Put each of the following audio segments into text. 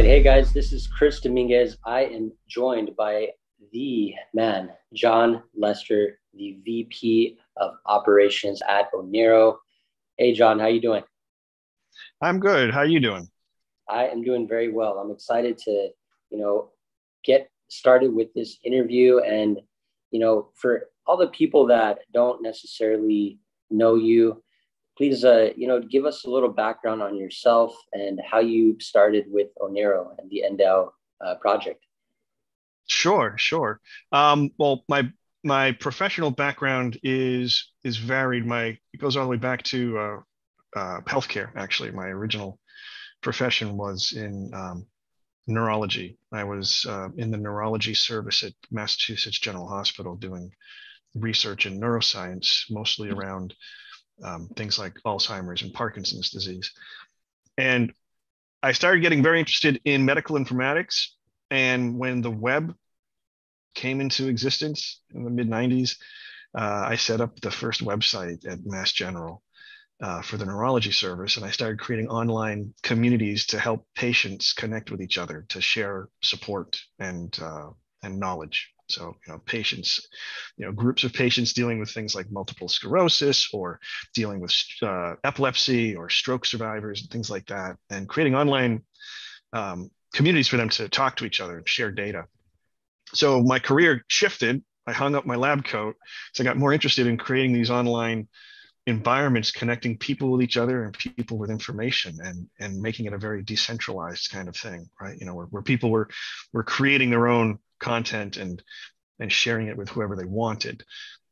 right. Hey guys, this is Chris Dominguez. I am joined by the man, John Lester, the VP of Operations at Oneiro. Hey John, how you doing? I'm good. How you doing? I am doing very well. I'm excited to, you know, get started with this interview and, you know, for all the people that don't necessarily know you, please, uh, you know, give us a little background on yourself and how you started with Oneiro and the ndau uh, project. Sure, sure. Um, well, my my professional background is is varied. My it goes all the way back to uh, uh, healthcare. Actually, my original profession was in um, neurology. I was uh, in the neurology service at Massachusetts General Hospital doing research in neuroscience, mostly around um, things like Alzheimer's and Parkinson's disease. And I started getting very interested in medical informatics. And when the web came into existence in the mid 90s, uh, I set up the first website at Mass General uh, for the neurology service. And I started creating online communities to help patients connect with each other, to share support and, uh, and knowledge. So, you know, patients, you know, groups of patients dealing with things like multiple sclerosis or dealing with uh, epilepsy or stroke survivors and things like that, and creating online um, communities for them to talk to each other and share data. So my career shifted. I hung up my lab coat. So I got more interested in creating these online environments connecting people with each other and people with information and and making it a very decentralized kind of thing right you know where, where people were were creating their own content and and sharing it with whoever they wanted.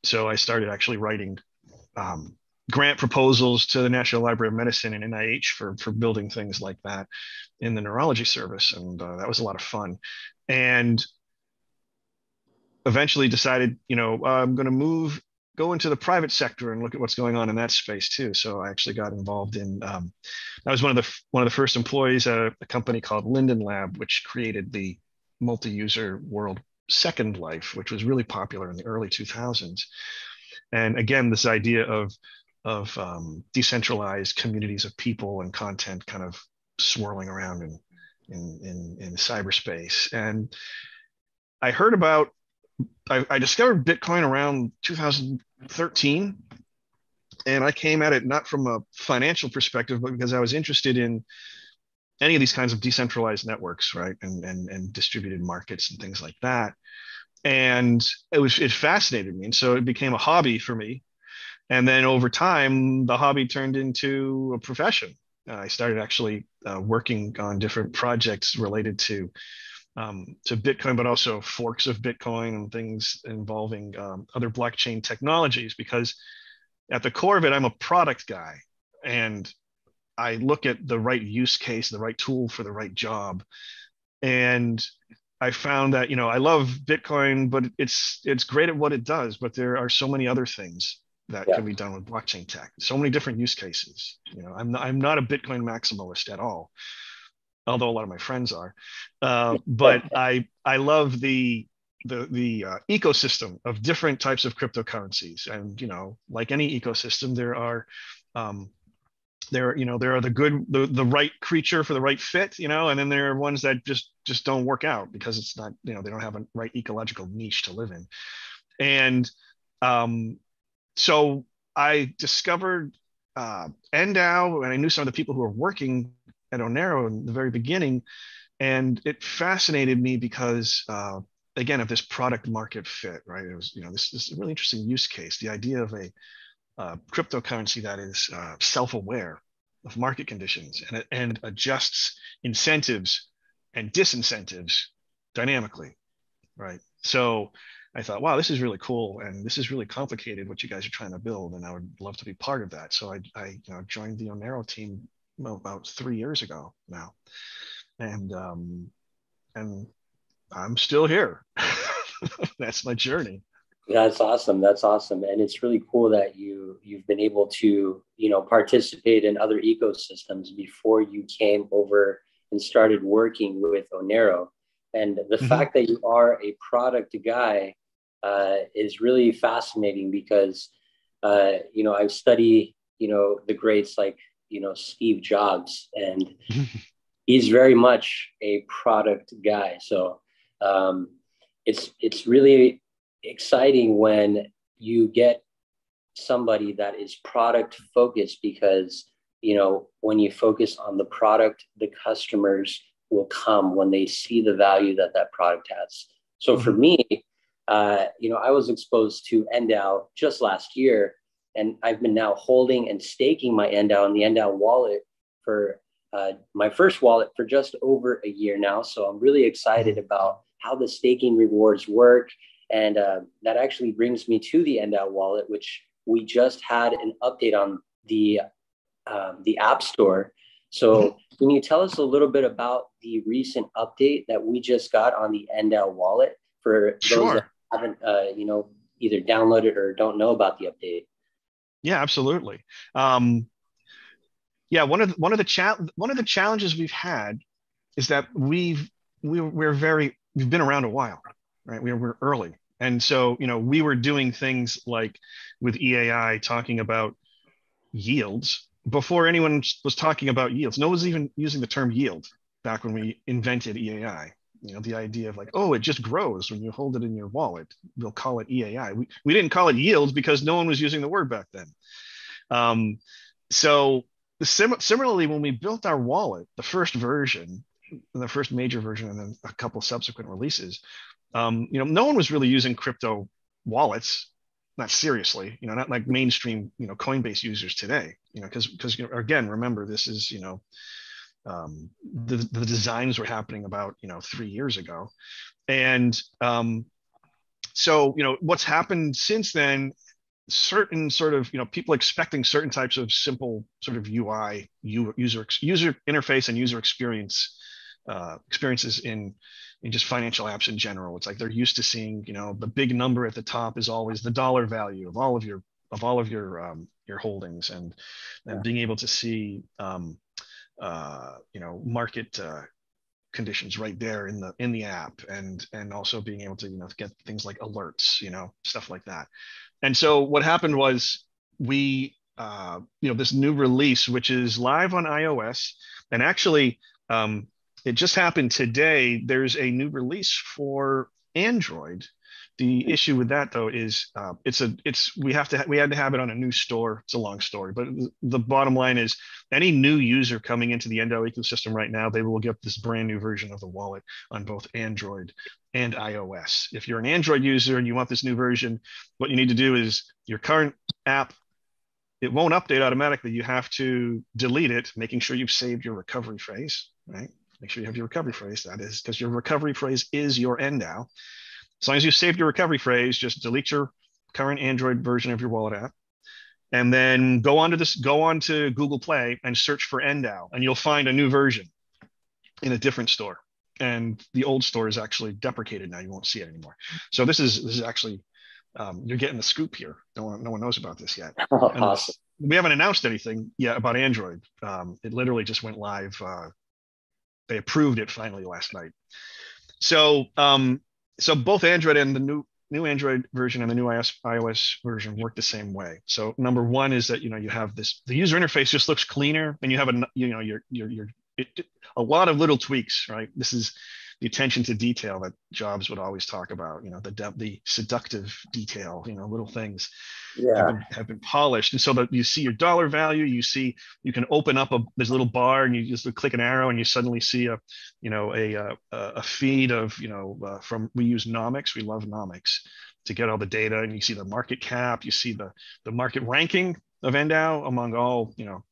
So I started actually writing um, grant proposals to the National Library of Medicine and NIH for for building things like that in the neurology service, and uh, that was a lot of fun. And eventually decided, you know, I'm going to move go into the private sector and look at what's going on in that space too. So I actually got involved in. Um, I was one of the one of the first employees at a, a company called Linden Lab, which created the multi-user world Second Life, which was really popular in the early 2000s. And again, this idea of of um, decentralized communities of people and content kind of swirling around in, in, in, in cyberspace. And I heard about, I, I discovered Bitcoin around 2013. And I came at it not from a financial perspective, but because I was interested in any of these kinds of decentralized networks, right, and and and distributed markets and things like that. And it was it fascinated me, and so it became a hobby for me. And then over time, the hobby turned into a profession. Uh, I started actually uh, working on different projects related to um, to Bitcoin, but also forks of Bitcoin and things involving um, other blockchain technologies. Because at the core of it, I'm a product guy, and I look at the right use case, the right tool for the right job. And I found that, you know, I love Bitcoin, but it's it's great at what it does, but there are so many other things that yeah. can be done with blockchain tech. So many different use cases. You know, I'm not, I'm not a Bitcoin maximalist at all, although a lot of my friends are. Uh, but I I love the the the uh, ecosystem of different types of cryptocurrencies, and you know, like any ecosystem, there are um, there you know there are the good the, the right creature for the right fit you know and then there are ones that just just don't work out because it's not you know they don't have a right ecological niche to live in. And um so i discovered uh ndau and i knew some of the people who were working at Oneiro in the very beginning and it fascinated me because uh again of this product market fit right? It was you know this, this is a really interesting use case the idea of a uh, cryptocurrency that is uh, self-aware of market conditions and, and adjusts incentives and disincentives dynamically, right? So I thought, wow, this is really cool, and this is really complicated what you guys are trying to build, and I would love to be part of that. So I, I you know, joined the Oneiro team about three years ago now, and um, and I'm still here. That's my journey. That's awesome. That's awesome. And it's really cool that you you've been able to, you know, participate in other ecosystems before you came over and started working with Oneiro. And the mm-hmm. fact that you are a product guy uh, is really fascinating because, uh, you know, I study, you know, the greats like, you know, Steve Jobs and he's very much a product guy. So um, it's it's really exciting when you get somebody that is product focused because you know when you focus on the product the customers will come when they see the value that that product has so mm-hmm. for me uh, you know i was exposed to ndau just last year and i've been now holding and staking my ndau in the ndau wallet for uh, my first wallet for just over a year now so i'm really excited mm-hmm. about how the staking rewards work and uh, that actually brings me to the ndau wallet which we just had an update on the um, the App Store. So, mm-hmm. can you tell us a little bit about the recent update that we just got on the ndau wallet for those that haven't, uh, you know, either downloaded or don't know about the update? Yeah, absolutely. Um, yeah, one of the, one of the cha- one of the challenges we've had is that we've we, we're very we've been around a while, right? We're we're early, and so you know we were doing things like with EAI talking about yields before anyone was talking about yields. No one was even using the term yield back when we invented EAI. You know, the idea of like, oh, it just grows when you hold it in your wallet. We'll call it EAI. We, we didn't call it yield because no one was using the word back then. Um, so sim- similarly, when we built our wallet, the first version, the first major version, and then a couple subsequent releases, um, you know, no one was really using crypto wallets not seriously, you know, not like mainstream, you know, Coinbase users today, you know, because because you know, again, remember this is, you know, um, the the designs were happening about you know three years ago, and um, so you know what's happened since then. Certain sort of you know people expecting certain types of simple sort of UI user user interface and user experience uh, experiences in in just financial apps in general. It's like they're used to seeing, you know, the big number at the top is always the dollar value of all of your of all of your um, your holdings, and and yeah. being able to see, um, uh, you know, market uh, conditions right there in the in the app, and and also being able to you know get things like alerts, you know, stuff like that. And so what happened was we uh, you know this new release, which is live on iOS, and actually um, it just happened today. There's a new release for Android. The issue with that though is uh, it's a it's we have to ha- we had to have it on a new store. It's a long story, but the bottom line is any new user coming into the ndau ecosystem right now, they will get this brand new version of the wallet on both Android and iOS. If you're an Android user and you want this new version, what you need to do is your current app it won't update automatically. You have to delete it, making sure you've saved your recovery phrase, right? Make sure you have your recovery phrase. That is because your recovery phrase is your ndau. As long as you saved your recovery phrase, just delete your current Android version of your wallet app, and then go onto this, go on to Google Play and search for ndau, and you'll find a new version in a different store. And the old store is actually deprecated now. You won't see it anymore. So this is this is actually um, you're getting the scoop here. No one no one knows about this yet. Awesome. We haven't announced anything yet about Android. Um, it literally just went live uh, they approved it finally last night. So um, so both Android and the new new Android version and the new iOS, iOS version work the same way. So number one is that you know you have this the user interface just looks cleaner and you have a you know your your your a lot of little tweaks, right? This is the attention to detail that Jobs would always talk about. You know, the de- the seductive detail. You know, little things yeah. have, been, have been polished, and so that you see your dollar value. You see you can open up a this little bar, and you just click an arrow, and you suddenly see a you know a a, a feed of you know uh, from we use Nomics. We love Nomics to get all the data, and you see the market cap. You see the the market ranking of ndau among all you know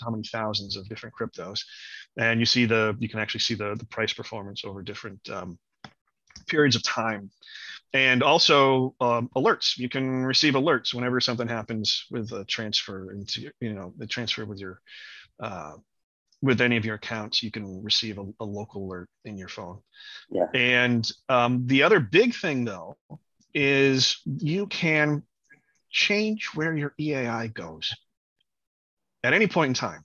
how many thousands of different cryptos and you see the you can actually see the the price performance over different um, periods of time. And also um, alerts. You can receive alerts whenever something happens with a transfer into you know the transfer with your uh, with any of your accounts. You can receive a, a local alert in your phone. Yeah. and um, the other big thing though is you can change where your eai goes at any point in time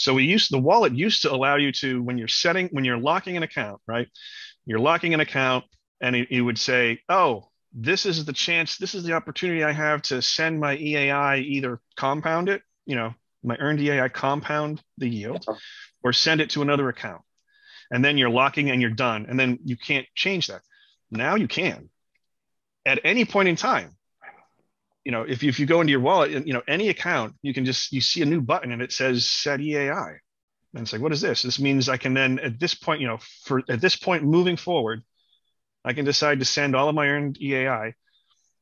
so we used the wallet used to allow you to when you're setting when you're locking an account, right? You're locking an account, and it, it would say, "Oh, this is the chance. This is the opportunity I have to send my EAI either compound it, you know, my earned EAI compound the yield, or send it to another account. And then you're locking and you're done. And then you can't change that. Now you can at any point in time. You know, if you, if you go into your wallet, and you know, any account, you can just, you see a new button and it says set EAI. And it's like, what is this? This means I can then at this point, you know, for at this point moving forward, I can decide to send all of my earned EAI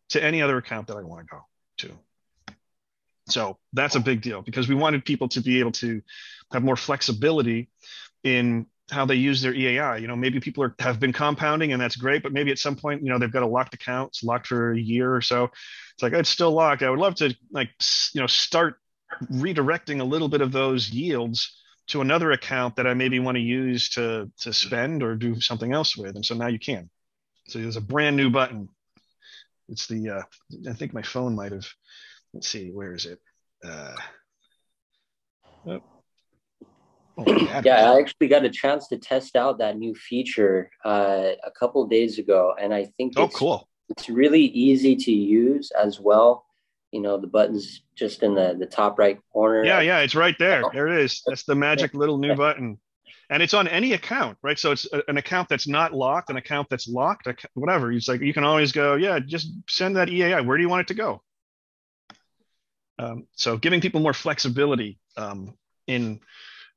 to any other account that I want to go to. So that's a big deal because we wanted people to be able to have more flexibility in how they use their EAI. You know, maybe people are, have been compounding and that's great, but maybe at some point, you know, they've got a locked account, it's locked for a year or so. It's like, it's still locked. I would love to like, you know, start redirecting a little bit of those yields to another account that I maybe want to use to, to spend or do something else with. And so now you can. So there's a brand new button. It's the, uh, I think my phone might have, let's see, where is it? Uh, oh. Oh, yeah, I actually got a chance to test out that new feature uh, a couple days ago, and I think oh, cool. It's really easy to use as well. You know, the button's just in the the top right corner. Yeah, yeah, it's right there. There it is. That's the magic little new button, and it's on any account, right? So it's an account that's not locked, an account that's locked, whatever. It's like you can always go, yeah, just send that EAI. Where do you want it to go? Um, so giving people more flexibility um, in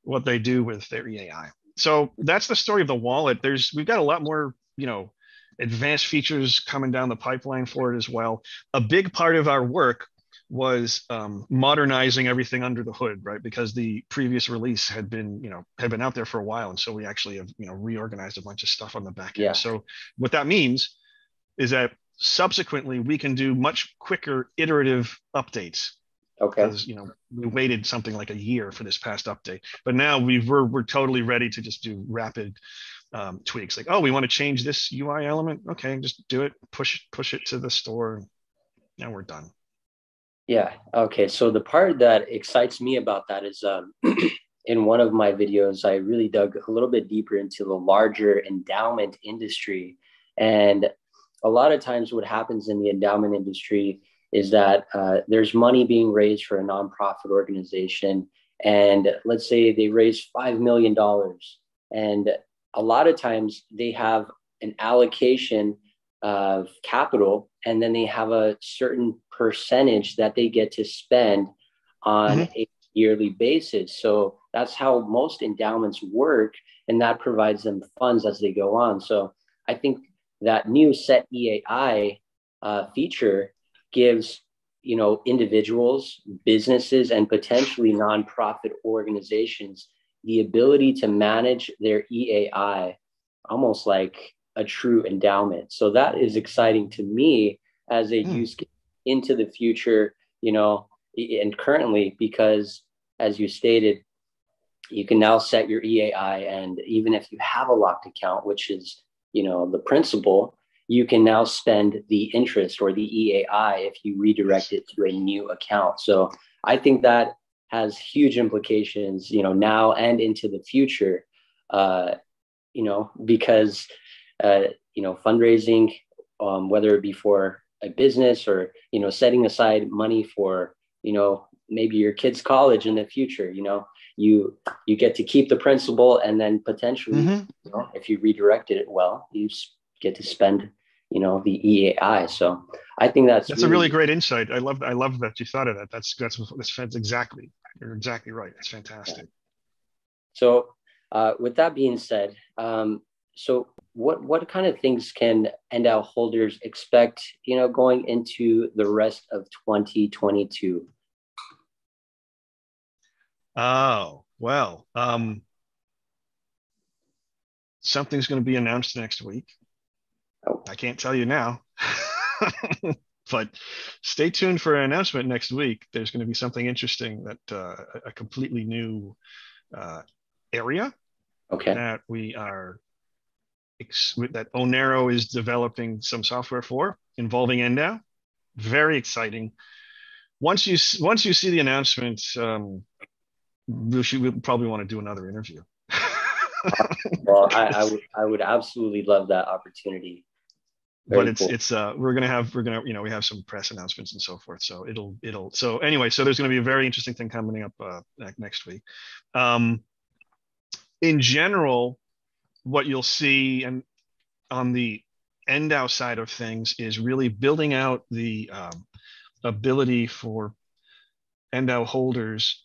what they do with their EAI. So that's the story of the wallet. There's we've got a lot more, you know, advanced features coming down the pipeline for it as well. A big part of our work was um, modernizing everything under the hood, right? Because the previous release had been, you know, had been out there for a while, and so we actually have, you know, reorganized a bunch of stuff on the back end. Yeah. So what that means is that subsequently we can do much quicker iterative updates Okay. Because you know we waited something like a year for this past update, but now we've we're, we're totally ready to just do rapid um, tweaks. Like, oh, we want to change this UI element. Okay, just do it. Push push it to the store. Now we're done. Yeah. Okay. So the part that excites me about that is um, in one of my videos, I really dug a little bit deeper into the larger endowment industry, and a lot of times what happens in the endowment industry is that uh, there's money being raised for a nonprofit organization. And let's say they raise $5 million. And a lot of times they have an allocation of capital, and then they have a certain percentage that they get to spend on mm-hmm. a yearly basis. So that's how most endowments work, and that provides them funds as they go on. So I think that new set EAI uh, feature gives you know individuals businesses and potentially nonprofit organizations the ability to manage their eai almost like a true endowment so that is exciting to me as a mm. use into the future you know and currently because as you stated you can now set your eai and even if you have a locked account which is you know the principle you can now spend the interest or the EAI if you redirect it to a new account. So I think that has huge implications, you know, now and into the future, uh, you know, because, uh, you know, fundraising, um, whether it be for a business or, you know, setting aside money for, you know, maybe your kid's college in the future, you know, you you get to keep the principal and then potentially mm-hmm. you know, if you redirected it well you get to spend you know the EAI. So I think that's that's really, a really great insight. I love I love that you thought of that. That's that's that's, that's exactly you're exactly right. It's fantastic. So uh, with that being said, um, so what what kind of things can ndau holders expect? You know, going into the rest of 2022. Oh well, um, something's going to be announced next week. Oh. I can't tell you now, but stay tuned for an announcement next week. There's going to be something interesting that uh, a completely new uh, area okay. that we are that Oneiro is developing some software for involving ndau. Very exciting. Once you once you see the announcement, um, we should we'll probably want to do another interview. well, I, I, would I would absolutely love that opportunity. Very but it's cool. it's uh we're gonna have we're gonna you know we have some press announcements and so forth. So it'll it'll so anyway so there's gonna be a very interesting thing coming up uh next week. Um in general, what you'll see and on the ndau side of things is really building out the um, ability for ndau holders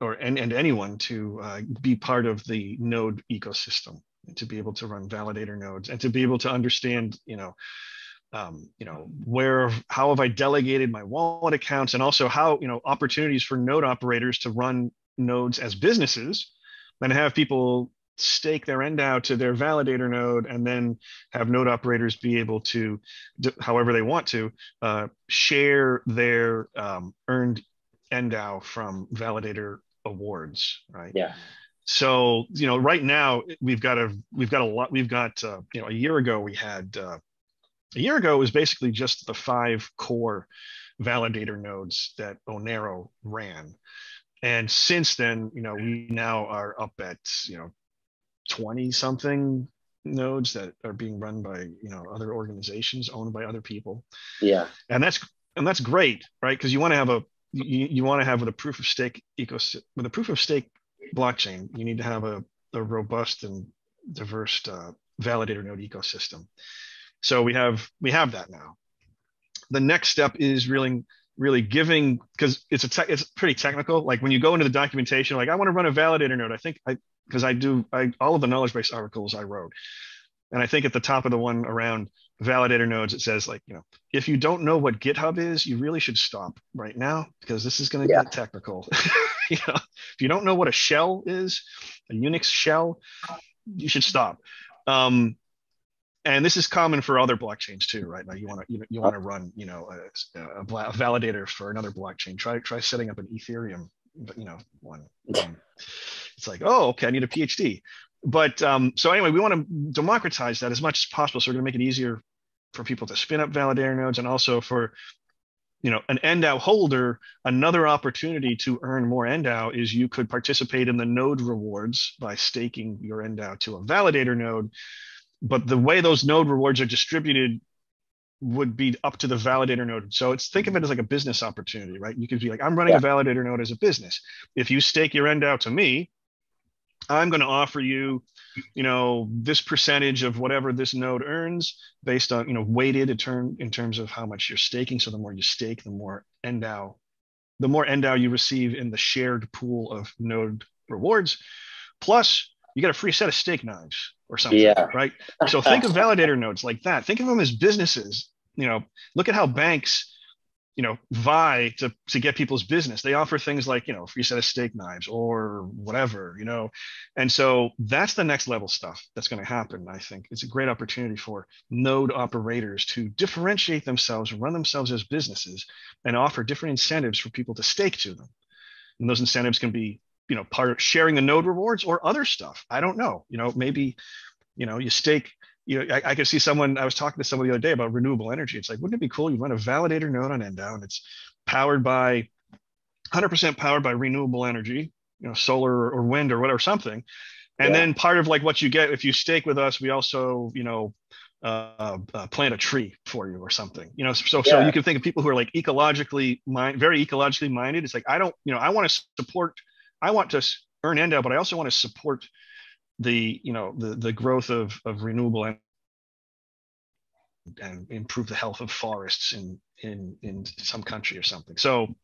or and, and anyone to uh, be part of the node ecosystem to be able to run validator nodes and to be able to understand, you know, um, you know, where how have I delegated my wallet accounts and also how, you know, opportunities for node operators to run nodes as businesses and have people stake their ndau to their validator node and then have node operators be able to, however they want to, uh, share their um, earned ndau from validator awards, right? Yeah. So you know, right now we've got a we've got a lot. We've got uh, you know, a year ago we had uh, a year ago it was basically just the five core validator nodes that Oneiro ran, and since then, you know, we now are up at you know 20 something nodes that are being run by you know other organizations owned by other people. Yeah. And that's and that's great right? Because you want to have a you, you want to have with a proof of stake ecosystem with a proof of stake blockchain you need to have a, a robust and diverse uh, validator node ecosystem so we have we have that now the next step is really really giving because it's a te- it's pretty technical like when you go into the documentation like i want to run a validator node i think i because I do I all of the knowledge base articles I wrote. And I think at the top of the one around validator nodes, it says like, you know, if you don't know what GitHub is, you really should stop right now because this is going to yeah. get technical. know, if you don't know what a shell is, a Unix shell, you should stop. Um, and this is common for other blockchains too, right? Now you want to you, you want to run you know a, a, validator for another blockchain. Try try setting up an Ethereum, you know, one. Um, it's like, oh, okay, I need a PhD. But um, so anyway, we want to democratize that as much as possible. So we're going to make it easier for people to spin up validator nodes and also for you know an ndau holder another opportunity to earn more ndau is you could participate in the node rewards by staking your ndau to a validator node but the way those node rewards are distributed would be up to the validator node. So it's think of it as like a business opportunity, right? You could be like, I'm running yeah. a validator node as a business. If you stake your ndau to me, I'm going to offer you, you know, this percentage of whatever this node earns based on, you know, weighted in, term, in terms of how much you're staking. So the more you stake, the more ndau, the more ndau you receive in the shared pool of node rewards. Plus, you get a free set of stake knives or something, yeah. right? So think of validator nodes like that. Think of them as businesses. You know, look at how banks you know vie to to get people's business. They offer things like you know free set of steak knives or whatever you know? And so that's the next level stuff that's going to happen i think. It's a great opportunity for node operators to differentiate themselves run themselves as businesses and offer different incentives for people to stake to them. And those incentives can be you know part of sharing the node rewards or other stuff. I don't know. You know maybe you know you stake you know, I, I could see someone, I was talking to someone the other day about renewable energy. It's like, wouldn't it be cool? You run a validator node on ndau and it's powered by 100% powered by renewable energy, you know, solar or wind or whatever, something. And yeah. then part of like what you get, if you stake with us, we also, you know, uh, uh, plant a tree for you or something, you know, so, yeah. so you can think of people who are like ecologically mind, very ecologically minded. It's like, I don't, you know, I want to support, I want to earn ndau, but I also want to support the you know the the growth of of renewable energy and improve the health of forests in in in some country or something. So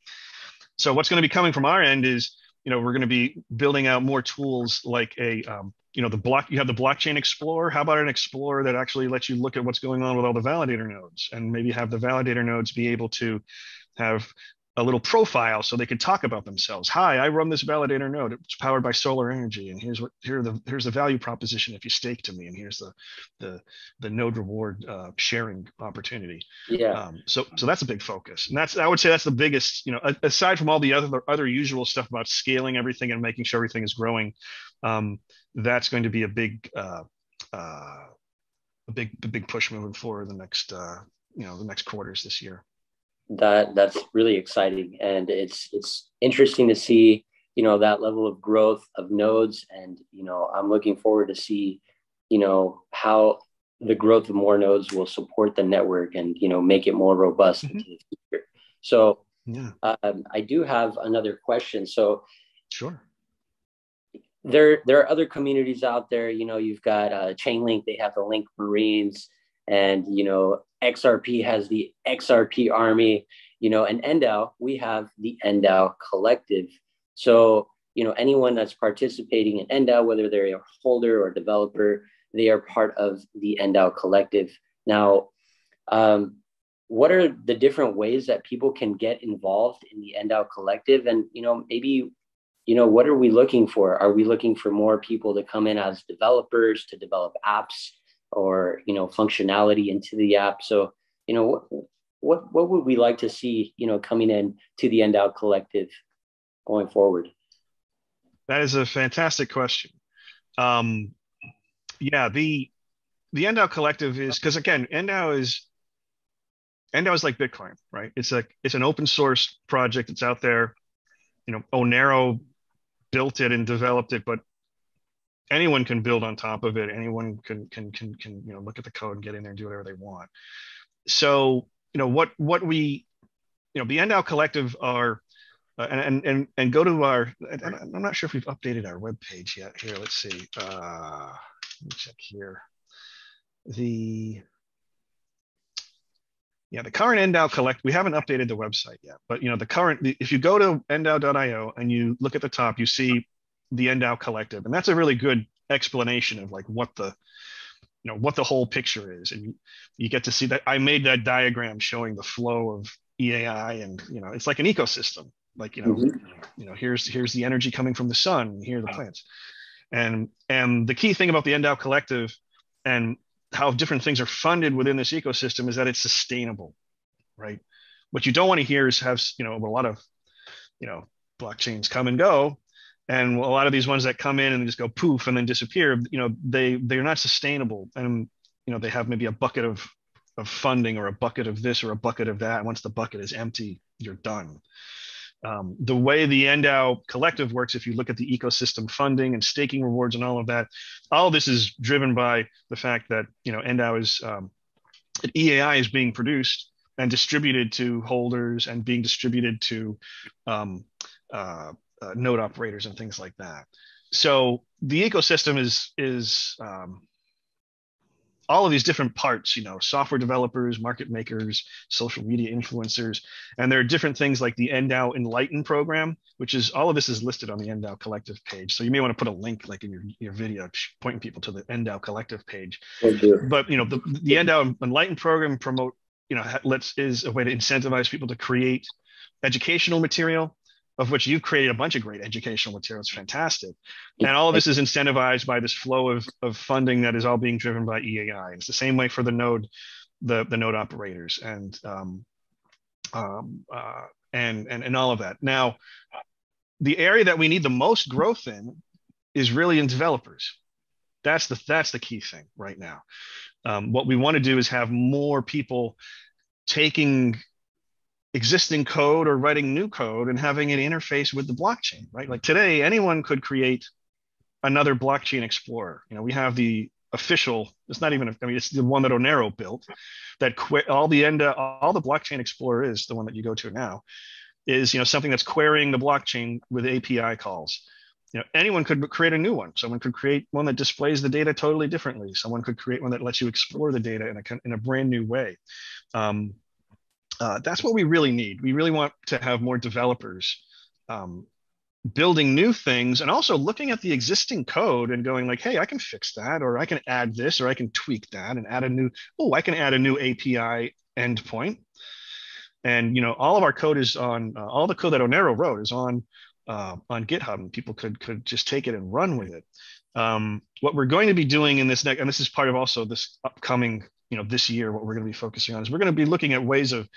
so what's going to be coming from our end is you know we're going to be building out more tools like a um, you know the block you have the blockchain explorer how about an explorer that actually lets you look at what's going on with all the validator nodes and maybe have the validator nodes be able to have a little profile so they could talk about themselves. Hi, I run this validator node. It's powered by solar energy, and here's what here the here's the value proposition if you stake to me, and here's the the the node reward uh, sharing opportunity. Yeah. Um, so so that's a big focus, and that's I would say that's the biggest. You know, aside from all the other other usual stuff about scaling everything and making sure everything is growing, um, that's going to be a big uh, uh, a big a big push moving forward the next uh, you know the next quarters this year that that's really exciting and it's it's interesting to see you know that level of growth of nodes and you know i'm looking forward to see you know how the growth of more nodes will support the network and you know make it more robust mm-hmm. into the future so yeah. um, i do have another question so sure there there are other communities out there. You know, you've got uh, Chainlink. They have the Link Marines, and you know XRP has the XRP Army. You know, and ndau we have the ndau Collective. So you know anyone that's participating in ndau, whether they're a holder or developer, they are part of the ndau Collective. Now, um, what are the different ways that people can get involved in the ndau Collective, and you know maybe you know, what are we looking for? Are we looking for more people to come in as developers to develop apps or, you know, functionality into the app? So, you know, what, what, what would we like to see, you know, coming in to the ndau collective going forward? That is a fantastic question. Um, yeah, the, the ndau collective is, because again, ndau is, ndau is like Bitcoin, right? It's like, it's an open source project. It's out there you know, Oneiro built it and developed it, but anyone can build on top of it. Anyone can can can can you know look at the code and get in there and do whatever they want. So you know what what we you know the ndau Collective are. Uh, and, and and go to our. I'm not sure if we've updated our web page yet. Here, let's see. Uh, let me check here. The yeah, the current ndau collect, we haven't updated the website yet, but you know, the current, if you go to ndau.io and you look at the top, you see the ndau collective. And that's a really good explanation of like what the, you know, what the whole picture is. And you, get to see that I made that diagram showing the flow of EAI and, you know, it's like an ecosystem. Like, you know, mm-hmm. you know, here's, here's the energy coming from the sun, here are the plants. And, and the key thing about the ndau collective and how different things are funded within this ecosystem is that it's sustainable, right? What you don't want to hear is have you know a lot of you know blockchains come and go, and a lot of these ones that come in and they just go poof and then disappear, you know they they're not sustainable, and you know they have maybe a bucket of of funding or a bucket of this or a bucket of that. Once the bucket is empty, you're done. Um, the way the ndau collective works, if you look at the ecosystem funding and staking rewards and all of that, all of this is driven by the fact that you know ndau is um, EAI is being produced and distributed to holders and being distributed to um, uh, uh, node operators and things like that. So the ecosystem is is um, all of these different parts, you know, software developers, market makers, social media influencers, and there are different things like the ndau nlighten program, which is all of this is listed on the ndau Collective page. So you may want to put a link like in your, your video pointing people to the ndau Collective page. But you know, the, the ndau nlighten program promote, you know, let's is a way to incentivize people to create educational material of which you've created a bunch of great educational materials. Fantastic. And all of this is incentivized by this flow of, of funding that is all being driven by EAI. It's the same way for the node, the, the node operators and, um, um, uh, and, and, and all of that. Now, the area that we need the most growth in is really in developers. That's the, that's the key thing right now. Um, what we want to do is have more people taking existing code or writing new code and having it interface with the blockchain, right? Like today, anyone could create another blockchain explorer. You know, we have the official, it's not even, I mean, it's the one that Oneiro built that quit all the end, all the blockchain explorer is the one that you go to now is, you know, something that's querying the blockchain with API calls. You know, anyone could create a new one. Someone could create one that displays the data totally differently. Someone could create one that lets you explore the data in a, in a brand new way. Um, uh, that's what we really need. We really want to have more developers um, building new things and also looking at the existing code and going like, hey, I can fix that, or I can add this, or I can tweak that and add a new, oh, I can add a new API endpoint. And you know, all of our code is on uh, all the code that Oneiro wrote is on uh, on GitHub, and people could could just take it and run with it. Um, what we're going to be doing in this next, and this is part of also this upcoming you know this year what we're going to be focusing on is we're going to be looking at ways of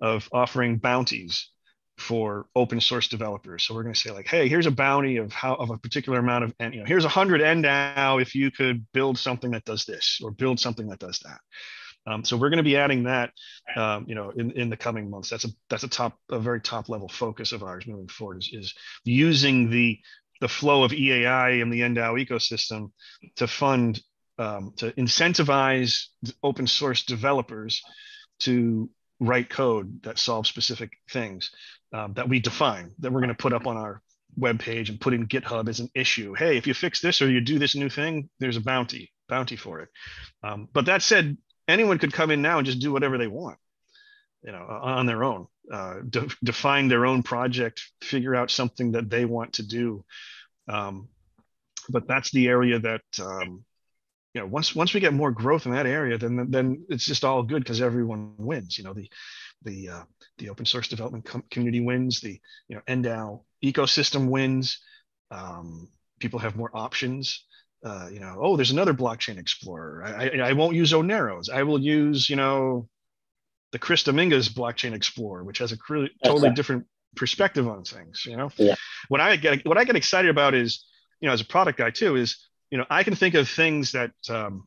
of offering bounties for open source developers. So we're going to say like hey here's a bounty of how of a particular amount of and you know here's a hundred ndau if you could build something that does this or build something that does that. Um, so we're going to be adding that um, you know in, in the coming months. That's a that's a top a very top level focus of ours moving forward is, is using the the flow of EAI and the ndau ecosystem to fund um, to incentivize open source developers to write code that solves specific things um, that we define that we're going to put up on our web page and put in GitHub as an issue. Hey, if you fix this or you do this new thing, there's a bounty bounty for it. Um, but that said, anyone could come in now and just do whatever they want, you know, on their own, uh, de- define their own project, figure out something that they want to do. Um, but that's the area that um, you know once once we get more growth in that area, then then it's just all good because everyone wins. You know the the uh, the open source development com- community wins. The you know ndau ecosystem wins. Um, people have more options. Uh, you know, oh, there's another blockchain explorer. I, I, I won't use Oneiro's. I will use, you know, the Chris Dominguez blockchain explorer, which has a really, totally different perspective on things. You know, yeah. what I get what I get excited about is, you know, as a product guy too, is you know, I can think of things that um,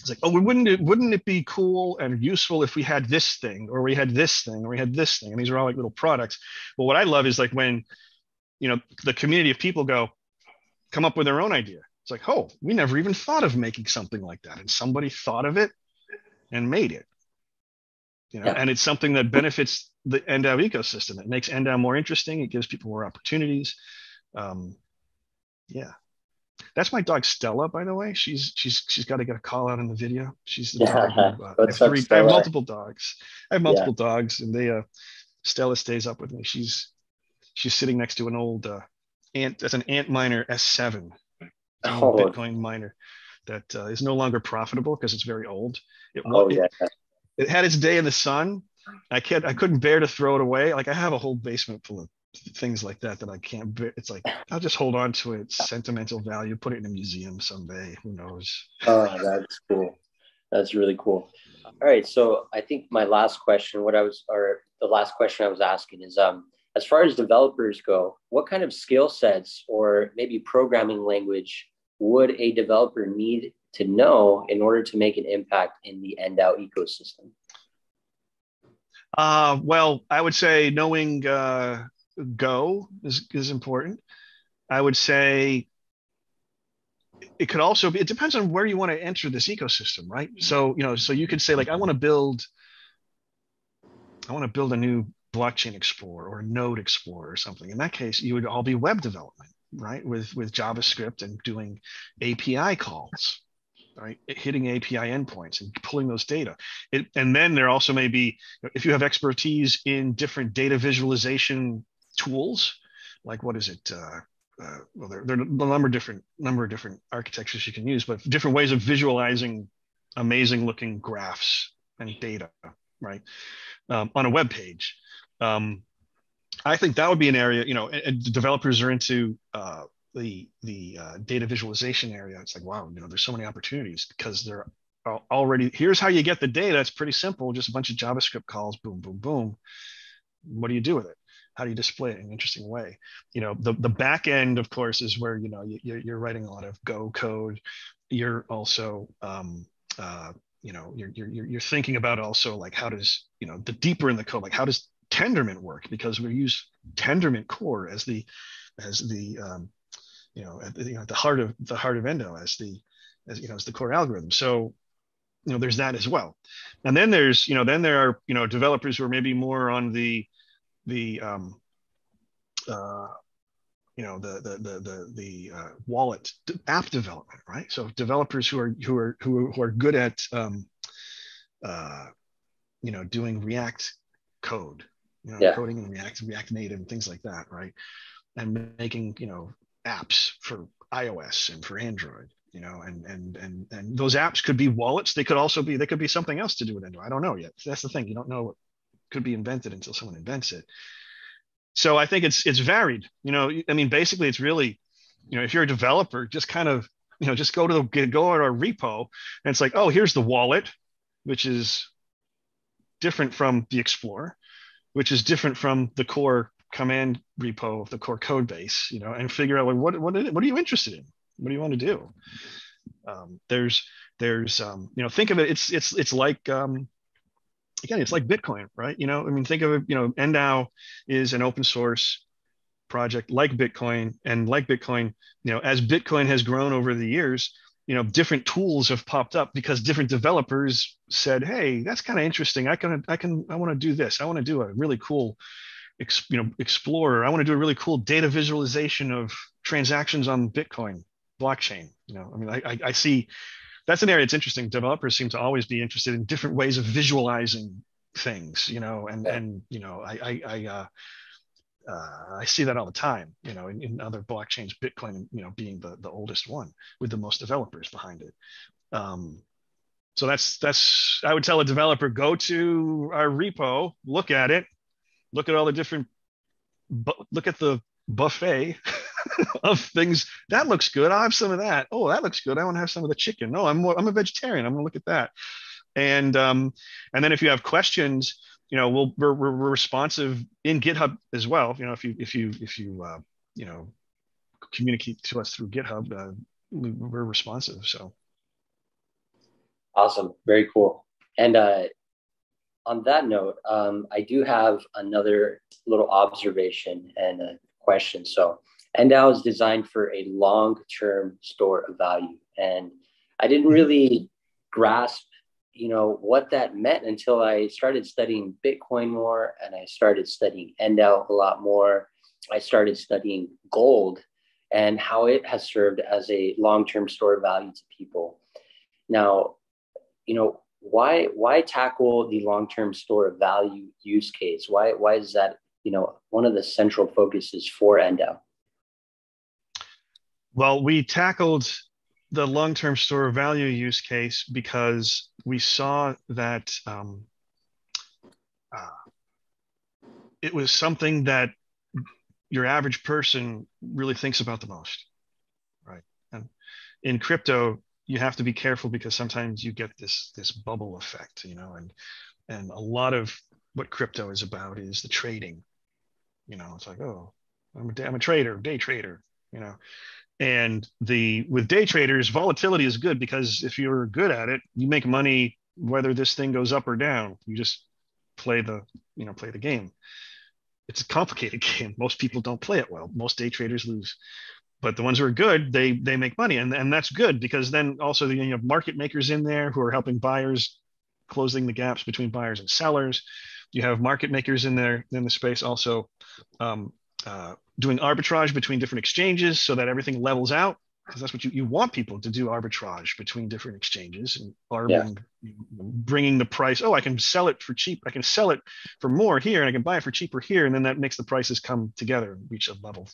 it's like, oh, wouldn't it wouldn't it be cool and useful if we had this thing or we had this thing or we had this thing? And these are all like little products. But what I love is like when, you know, the community of people go, come up with their own idea. It's like, oh, we never even thought of making something like that. And somebody thought of it and made it. You know, yeah. and it's something that benefits the ndau ecosystem. It makes ndau more interesting. It gives people more opportunities. Um, yeah. That's my dog Stella, by the way. She's she's she's got to get a call out in the video. She's the dog. Who, uh, I, have three, I, have multiple dogs. I have multiple yeah. dogs, and they uh, Stella stays up with me. She's she's sitting next to an old uh, ant that's an Antminer S7 oh. Bitcoin miner that uh, is no longer profitable because it's very old. It, oh, yeah. It, it, had its day in the sun. I can't. I couldn't bear to throw it away. Like I have a whole basement full of things like that that I can't. It's like I'll just hold on to its sentimental value, put it in a museum someday. Who knows? Oh, that's cool. That's really cool. All right. So I think my last question, what I was, or the last question I was asking is, um, as far as developers go, what kind of skill sets or maybe programming language would a developer need to know in order to make an impact in the ndau ecosystem? Uh, well, I would say knowing uh, Go is, is important. I would say it could also be, it depends on where you want to enter this ecosystem, right? So, you know, so you could say, like, I want to build, I want to build a new blockchain explorer or node explorer or something in that case you would all be web development right with with javascript and doing api calls right hitting api endpoints and pulling those data it, and then there also may be if you have expertise in different data visualization tools like what is it uh, uh, well there, there are a number of different number of different architectures you can use but different ways of visualizing amazing looking graphs and data right um, on a web page um, I think that would be an area, you know, and developers are into uh, the the uh, data visualization area. It's like, wow, you know, there's so many opportunities because they're already here's how you get the data. It's pretty simple, just a bunch of JavaScript calls, boom, boom, boom. What do you do with it? How do you display it in an interesting way? You know, the the back end, of course, is where you know you, you're writing a lot of Go code. You're also um, uh, you know you're, you're you're thinking about also like how does you know the deeper in the code like how does Tendermint work because we use Tendermint core as the as the um, you know at the, you know, the heart of the heart of ndau as the as you know as the core algorithm. So you know there's that as well, and then there's you know then there are you know developers who are maybe more on the the um, uh, you know the the the the, the uh, wallet app development, right? So developers who are who are who are, who are good at um, uh, you know doing React code you know, yeah. coding in React, React Native, and things like that, right? And making you know apps for iOS and for Android, you know, and and and and those apps could be wallets. They could also be they could be something else to do with Android. I don't know yet. That's the thing. You don't know what could be invented until someone invents it. So I think it's it's varied. You know, I mean, basically, it's really, you know, if you're a developer, just kind of you know just go to the go to our repo and it's like, oh, here's the wallet, which is different from the Explorer which is different from the core command repo of the core code base, you know, and figure out like what what what are you interested in? What do you want to do? Um, there's there's um, you know think of it it's it's it's like um, again it's like Bitcoin, right? You know, I mean think of it you know ndau is an open source project like Bitcoin and like Bitcoin, you know, as Bitcoin has grown over the years, you know different tools have popped up because different developers said hey that's kind of interesting i can i can i want to do this i want to do a really cool you know, Explorer. I want to do a really cool data visualization of transactions on Bitcoin blockchain. You know, I mean, I, I, I see that's an area that's interesting. Developers seem to always be interested in different ways of visualizing things, you know, and yeah. and you know, I I I, uh, uh, I see that all the time, you know, in, in, other blockchains, Bitcoin, you know, being the the oldest one with the most developers behind it. Um, so that's that's I would tell a developer go to our repo, look at it, look at all the different, look at the buffet of things. That looks good. I'll have some of that. Oh, that looks good. I want to have some of the chicken. No, I'm more, I'm a vegetarian. I'm going to look at that. And um, and then if you have questions, you know, we'll we're, we're responsive in GitHub as well. You know, if you if you if you uh, you know communicate to us through GitHub, uh, we, we're responsive. So awesome, very cool. And uh, on that note, um, I do have another little observation and a question. So ndau is designed for a long-term store of value, and I didn't really grasp, you know, what that meant until I started studying Bitcoin more, and I started studying ndau a lot more. I started studying gold and how it has served as a long-term store of value to people. Now, you know, why why tackle the long-term store of value use case? Why why is that you know one of the central focuses for ndau? Well, we tackled the long-term store of value use case because we saw that um, uh, it was something that your average person really thinks about the most, right? And in crypto, you have to be careful because sometimes you get this this bubble effect, you know, and and a lot of what crypto is about is the trading. You know, it's like, oh, I'm a, I'm a trader, day trader, you know, and the with day traders volatility is good because if you're good at it you make money whether this thing goes up or down. You just play the you know play the game. It's a complicated game. Most people don't play it well. Most day traders lose. But the ones who are good they they make money. And, and that's good because then also you have market makers in there who are helping buyers closing the gaps between buyers and sellers. You have market makers in there in the space also. Um, uh, doing arbitrage between different exchanges so that everything levels out because that's what you, you want people to do arbitrage between different exchanges and arbing, yeah. bringing the price oh i can sell it for cheap i can sell it for more here and i can buy it for cheaper here and then that makes the prices come together and reach a level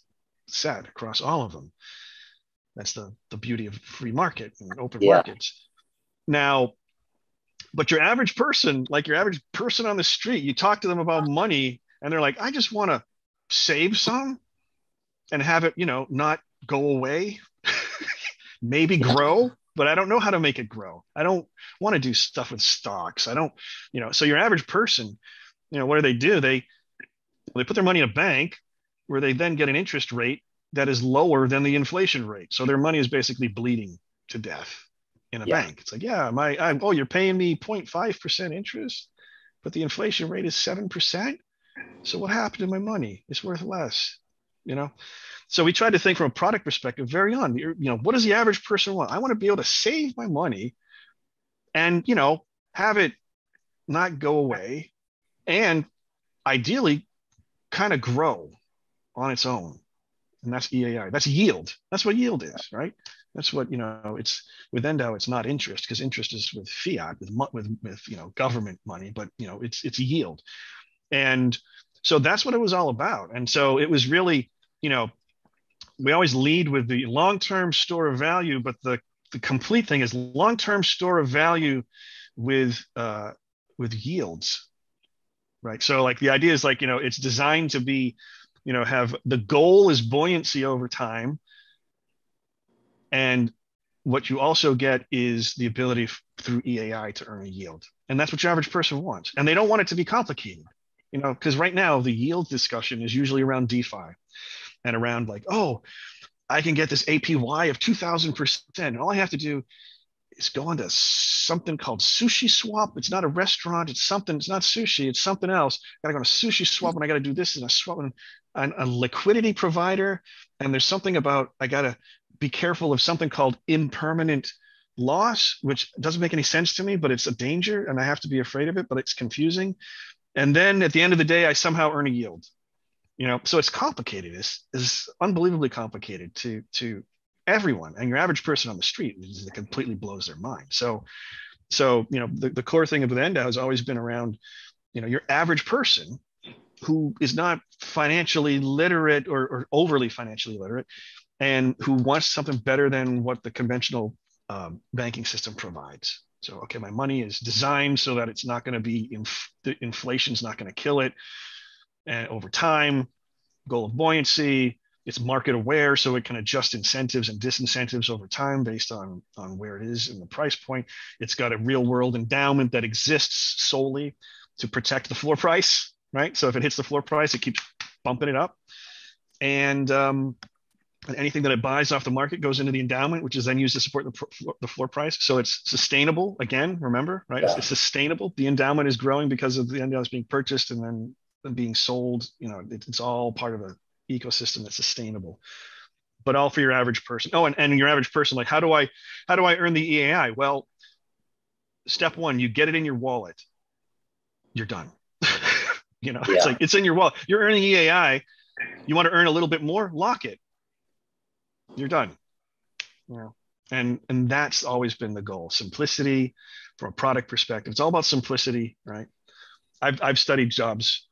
set across all of them that's the, the beauty of free market and open yeah. markets now but your average person like your average person on the street you talk to them about money and they're like i just want to save some and have it, you know, not go away, maybe grow, but I don't know how to make it grow. I don't want to do stuff with stocks. I don't, you know, so your average person, you know, what do they do? They they put their money in a bank where they then get an interest rate that is lower than the inflation rate. So their money is basically bleeding to death in a yeah. bank. It's like, yeah, my I'm, oh, you're paying me 0.5% interest, but the inflation rate is 7%. So what happened to my money? It's worth less, you know? So we tried to think from a product perspective very on, you know, what does the average person want? I want to be able to save my money and, you know, have it not go away and ideally kind of grow on its own. And that's EAI. That's yield. That's what yield is, right? That's what you know. It's with ndau. It's not interest because interest is with fiat, with with with you know government money. But you know, it's it's yield. And so that's what it was all about. And so it was really, you know, we always lead with the long-term store of value, but the, the complete thing is long-term store of value with uh, with yields, right? So like the idea is like you know it's designed to be, you know, have the goal is buoyancy over time, and what you also get is the ability f- through EAI to earn a yield, and that's what your average person wants, and they don't want it to be complicated you know, because right now the yield discussion is usually around DeFi and around like, oh, I can get this APY of 2000%. All I have to do is go onto something called Sushi Swap. It's not a restaurant. It's something. It's not sushi. It's something else. I gotta go to Sushi Swap and I gotta do this and I swap and a liquidity provider. And there's something about I gotta be careful of something called impermanent loss, which doesn't make any sense to me, but it's a danger and I have to be afraid of it, but it's confusing. And then at the end of the day, I somehow earn a yield. you know? So it's complicated. It's, it's unbelievably complicated to to everyone. And your average person on the street it completely blows their mind. So so you know the, the core thing of the ndau has always been around you know your average person who is not financially literate or, or overly financially literate and who wants something better than what the conventional um, banking system provides so okay my money is designed so that it's not going to be inf- the inflation's not going to kill it and over time. Goal of buoyancy it's market aware so it can adjust incentives and disincentives over time based on on where it is in the price point. It's got a real world endowment that exists solely to protect the floor price right? So if it hits the floor price it keeps bumping it up. And um, and anything that it buys off the market goes into the endowment, which is then used to support the, the floor price. So it's sustainable. Again, remember, right? Yeah. It's, sustainable. The endowment is growing because of the endowment being purchased and then being sold. You know, it, it's all part of an ecosystem that's sustainable but all for your average person oh and, and your average person like how do i how do i earn the eai well step one you get it in your wallet you're done you know yeah. it's like it's in your wallet you're earning eai you want to earn a little bit more lock it you're done yeah and and that's always been the goal simplicity from a product perspective it's all about simplicity right i've, I've studied Jobs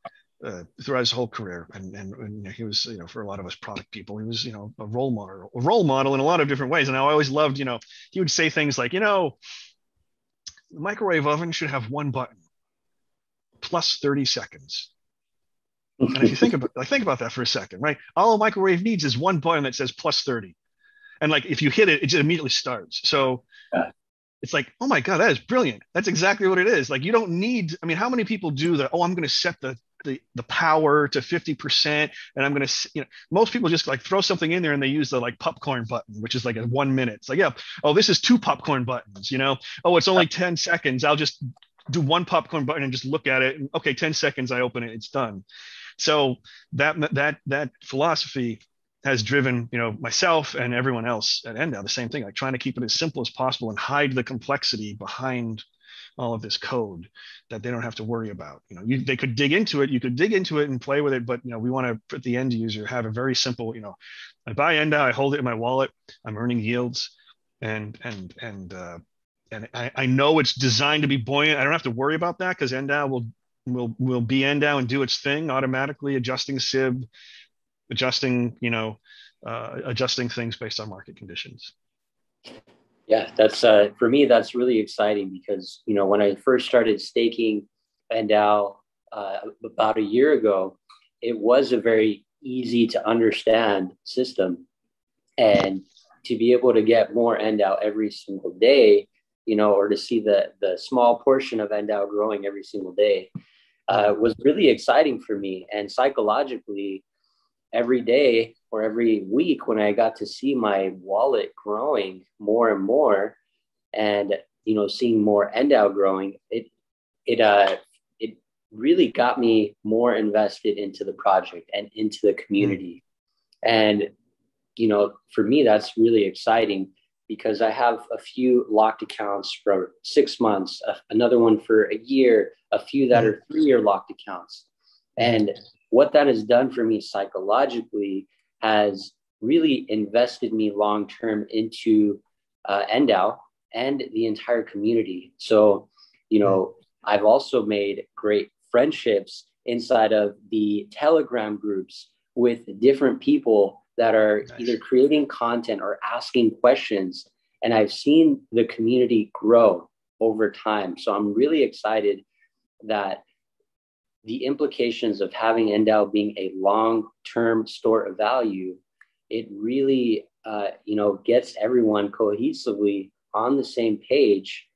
uh, throughout his whole career. And, and, and, he was, you know, for a lot of us product people, he was, you know, a role model, a role model in a lot of different ways. And I always loved, you know, he would say things like, you know, the microwave oven should have one button plus 30 seconds. And if you think about, like, think about that for a second, right? All a microwave needs is one button that says plus 30. And like, if you hit it, it just immediately starts. So it's like, oh my God, that is brilliant. That's exactly what it is. Like, you don't need, I mean, how many people do that? Oh, I'm going to set the the, the power to 50% and i'm going to you know most people just like throw something in there and they use the like popcorn button which is like a one minute it's like yeah oh this is two popcorn buttons you know oh it's only 10 seconds i'll just do one popcorn button and just look at it and, okay 10 seconds i open it it's done so that that that philosophy has driven you know myself and everyone else at ndau the same thing like trying to keep it as simple as possible and hide the complexity behind all of this code that they don't have to worry about. You know, you, they could dig into it. You could dig into it and play with it, but you know, we want to put the end user have a very simple. You know, I buy ndau, I hold it in my wallet, I'm earning yields, and and and uh, and I, I know it's designed to be buoyant. I don't have to worry about that because ndau will will will be ndau and do its thing automatically, adjusting SIB, adjusting you know, uh, adjusting things based on market conditions. Yeah, that's uh, for me. That's really exciting because you know when I first started staking ndau uh, about a year ago, it was a very easy to understand system, and to be able to get more ndau every single day, you know, or to see the the small portion of ndau growing every single day, uh, was really exciting for me. And psychologically, every day or every week when I got to see my wallet growing more and more, and you know, seeing more ndau growing, it it uh it really got me more invested into the project and into the community. Mm. And you know, for me, that's really exciting because I have a few locked accounts for six months, another one for a year, a few that are three year locked accounts. And what that has done for me psychologically has really invested me long term into uh, ndau and the entire community. So, you know, I've also made great friendships inside of the Telegram groups with different people that are nice. either creating content or asking questions. And I've seen the community grow over time. So I'm really excited that the implications of having ndau being a long-term store of value, it really, uh, you know, gets everyone cohesively on the same page,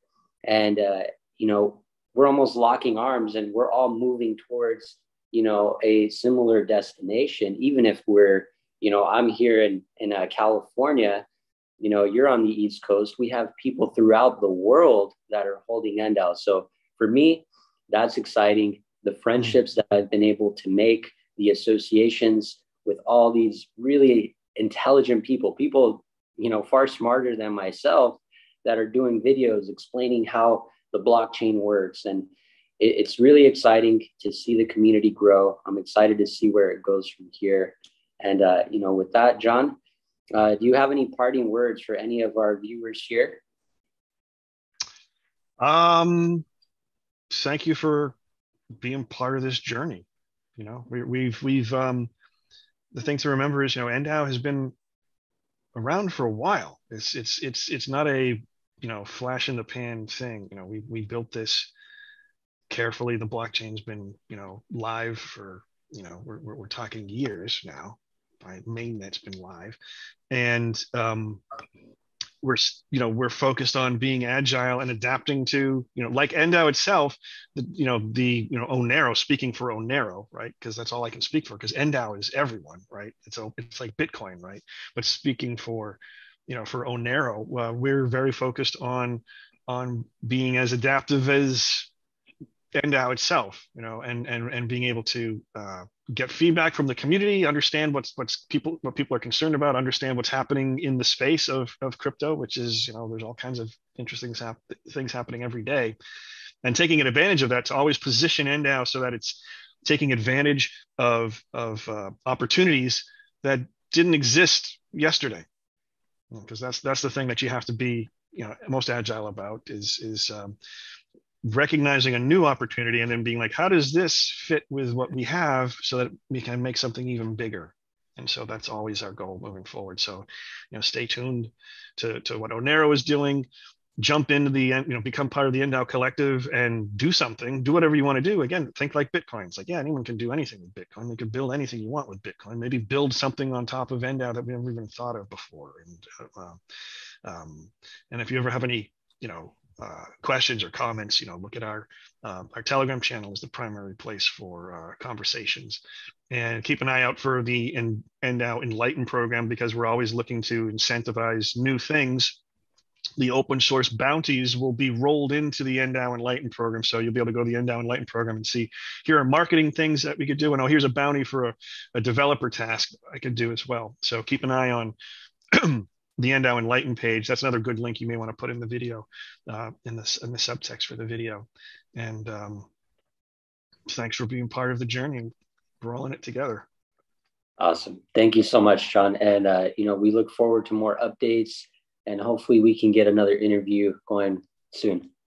and uh, you know, we're almost locking arms, and we're all moving towards, you know, a similar destination. Even if we're, you know, I'm here in in uh, California, you know, you're on the East Coast. We have people throughout the world that are holding ndau. So for me, that's exciting the friendships that I've been able to make, the associations with all these really intelligent people, people, you know, far smarter than myself that are doing videos explaining how the blockchain works. And it, it's really exciting to see the community grow. I'm excited to see where it goes from here. And uh, you know, with that, John, uh, do you have any parting words for any of our viewers here? Um, thank you for being part of this journey. You know, we, we've we've um, the thing to remember is you know ndau has been around for a while. It's it's it's it's not a you know flash in the pan thing. You know, we we built this carefully. The blockchain's been you know live for you know we're, we're talking years now. Right, mainnet's been live, and um, we're you know we're focused on being agile and adapting to you know like ndau itself, the, you know the you know Oneiro speaking for Oneiro right? Because that's all I can speak for because ndau is everyone right? It's a, it's like Bitcoin right? But speaking for you know for Oneiro uh, we're very focused on on being as adaptive as ndau itself, you know, and and and being able to uh, get feedback from the community, understand what's what's people what people are concerned about, understand what's happening in the space of of crypto, which is you know there's all kinds of interesting hap- things happening every day, and taking advantage of that to always position ndau so that it's taking advantage of of uh, opportunities that didn't exist yesterday, because that's that's the thing that you have to be you know most agile about is is um, recognizing a new opportunity and then being like, how does this fit with what we have so that we can make something even bigger? And so that's always our goal moving forward. So, you know, stay tuned to, to what Oneiro is doing. Jump into the, you know, become part of the ndau collective and do something. Do whatever you want to do. Again, think like Bitcoin. It's like, yeah, anyone can do anything with Bitcoin. They can build anything you want with Bitcoin. Maybe build something on top of ndau that we never even thought of before. And uh, um, and if you ever have any, you know, uh, questions or comments, you know, look at our um, our Telegram channel is the primary place for uh, conversations, and keep an eye out for the and ndau nlighten program because we're always looking to incentivize new things. The open source bounties will be rolled into the ndau nlighten program, so you'll be able to go to the ndau nlighten program and see here are marketing things that we could do, and oh, here's a bounty for a, a developer task I could do as well. So keep an eye on the ndau nlighten page. That's another good link you may want to put in the video, uh, in the in the subtext for the video. And um, thanks for being part of the journey. We're all in it together. Awesome. Thank you so much, John. And uh, you know, we look forward to more updates, and hopefully, we can get another interview going soon.